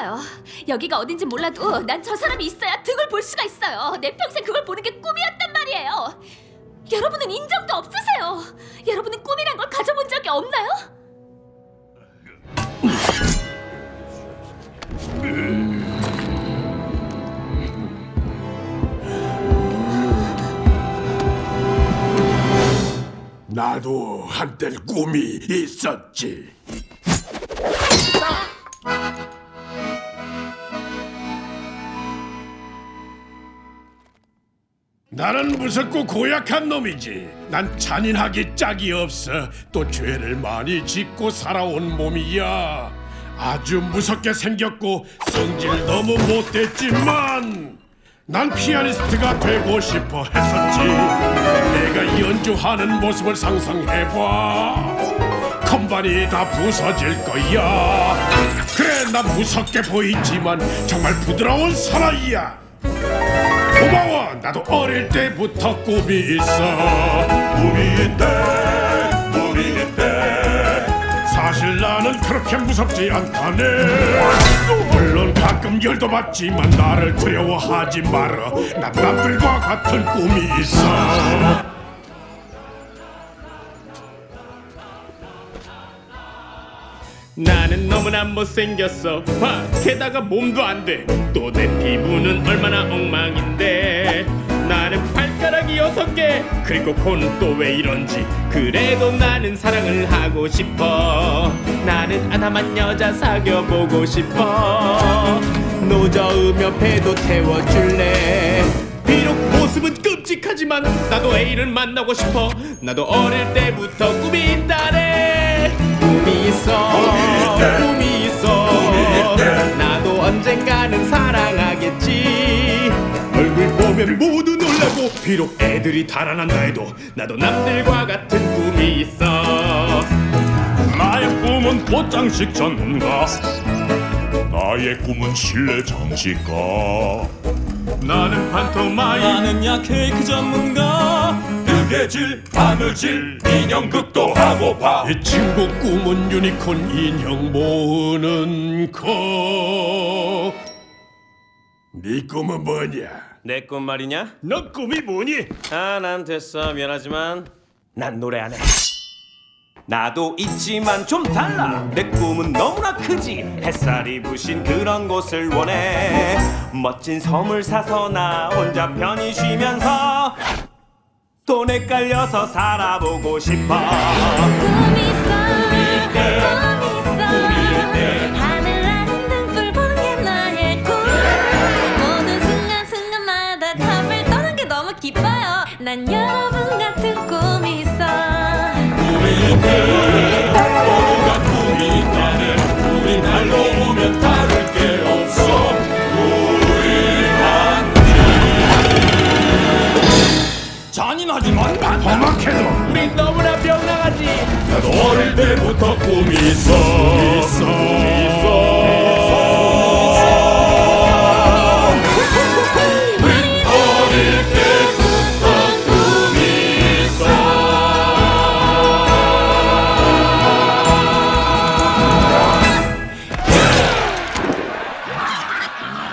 좋아요. 여기가 어딘지 몰라도 난 저 사람이 있어야 득을 볼 수가 있어요. 내 평생 그걸 보는 게 꿈이었단 말이에요. 여러분은 인정도 없으세요. 여러분은 꿈이란 걸 가져본 적이 없나요? 나도 한때 꿈이 있었지. 나는 무섭고 고약한 놈이지. 난 잔인하기 짝이 없어. 또 죄를 많이 짓고 살아온 몸이야. 아주 무섭게 생겼고 성질 너무 못됐지만 난 피아니스트가 되고 싶어 했었지. 내가 연주하는 모습을 상상해봐. 건반이 다 부서질 거야. 그래, 나 무섭게 보이지만 정말 부드러운 사나이야. 고마워. 나도 어릴 때부터 꿈이 있어. 꿈이 있대 사실 나는 그렇게 무섭지 않다네. 물론 가끔 열도 받지만 나를 두려워하지 마라 난 남들과 같은 꿈이 있어 나는 너무나 못생겼어. 봐 게다가 몸도 안 돼 또 내 피부는 얼마나 엉망인데. 나는 발가락이 여섯 개. 그리고 코는 또 왜 이런지. 그래도 나는 사랑을 하고 싶어. 나는 아담한 여자 사귀어보고 싶어. 노저으며 배도 태워줄래? 비록 모습은 끔찍하지만 나도 애인을 만나고 싶어. 나도 어릴 때부터 꿈이 있다네 언젠가는 사랑하겠지. 얼굴 보면 모두 놀라고 비록 애들이 달아난다 해도 나도 남들과 같은 꿈이 있어. 나의 꿈은 꽃장식 전문가 나의 꿈은 실내 장식가 나는 판토마임 나는 야 케이크 전문가 뜨개질 바느질 인형극도 하고파 이 친구 꿈은 유니콘 인형 모으는 거. 네 꿈은 뭐냐? 내 꿈 말이냐? 너 꿈이 뭐니? 아, 난 됐어. 미안하지만 난 노래 안 해. 나도 있지만 좀 달라. 내 꿈은 너무나 크지. 햇살이 부신 그런 곳을 원해. 멋진 섬을 사서 나 혼자 편히 쉬면서 돈 헷갈려서 살아보고 싶어. 꿈 있어, 꿈 있어. 하늘 아닌 등불 보는 게 나의 꿈. 모든 순간 순간마다 탑을 떠는 게 너무 기뻐요. 난 여러분 같은 꿈이 있어. 꿈이 하지만 험악해도 우리 너무나 병나가지. 나도 어릴 때부터